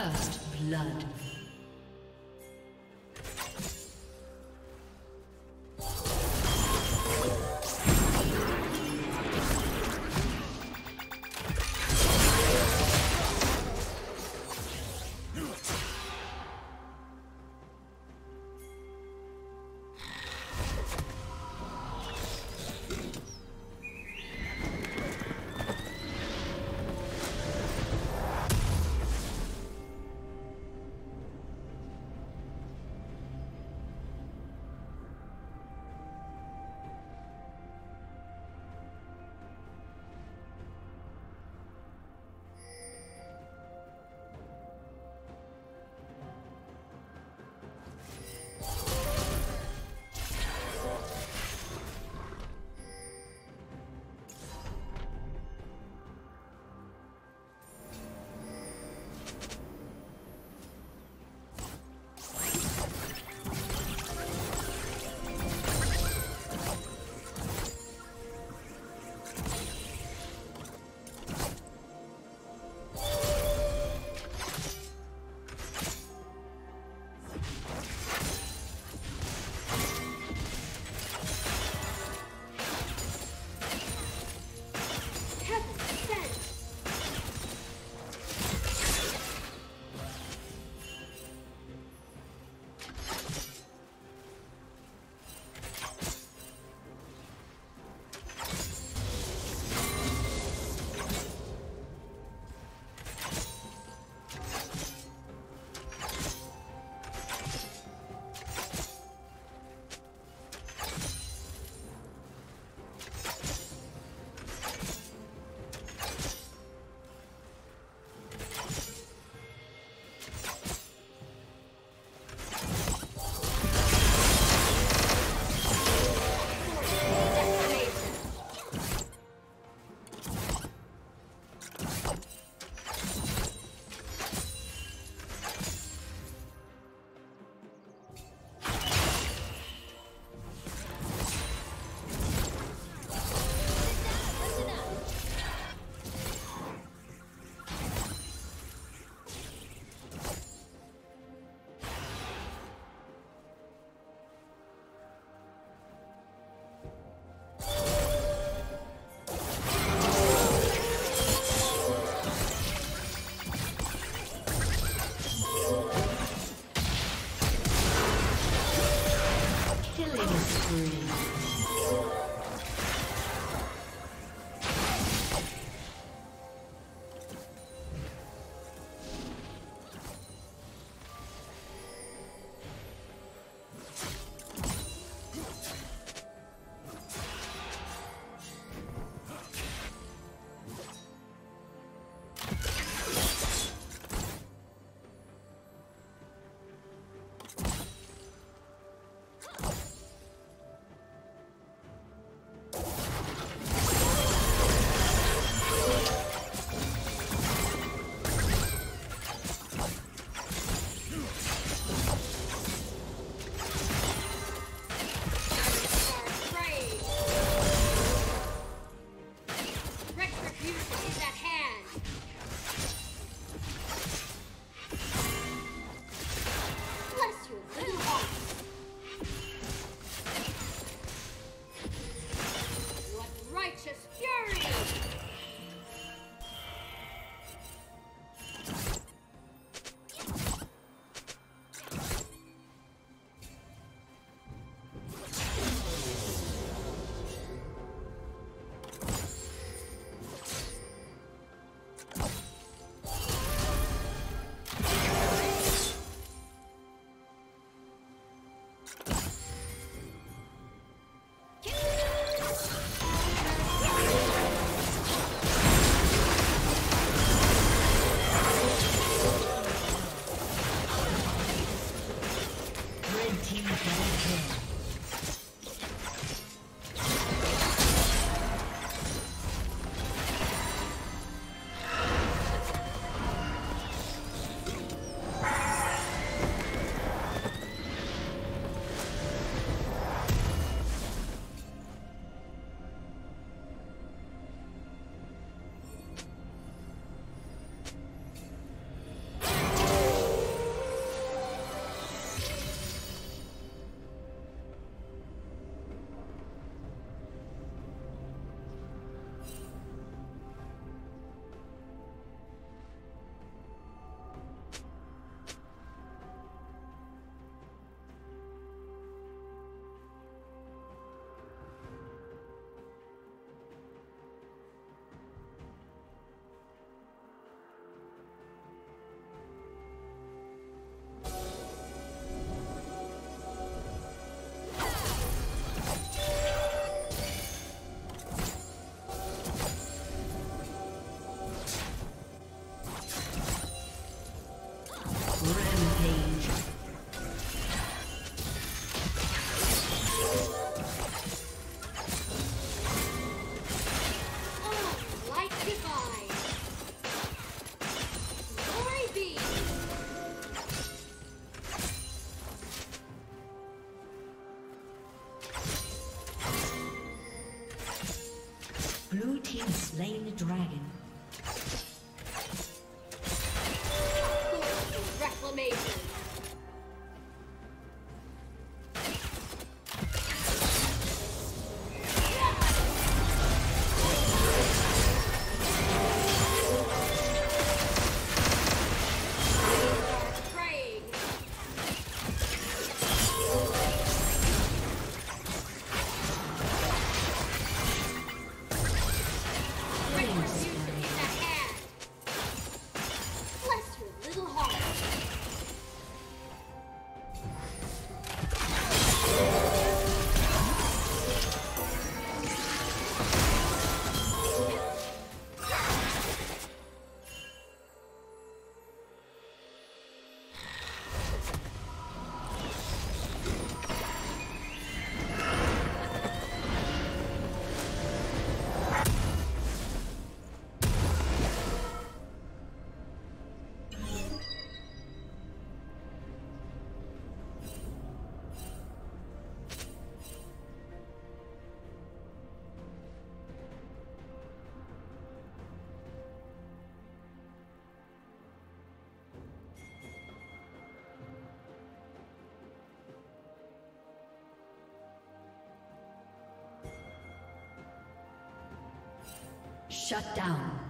First blood. Slain the dragon. Shut down.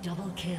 Double kill.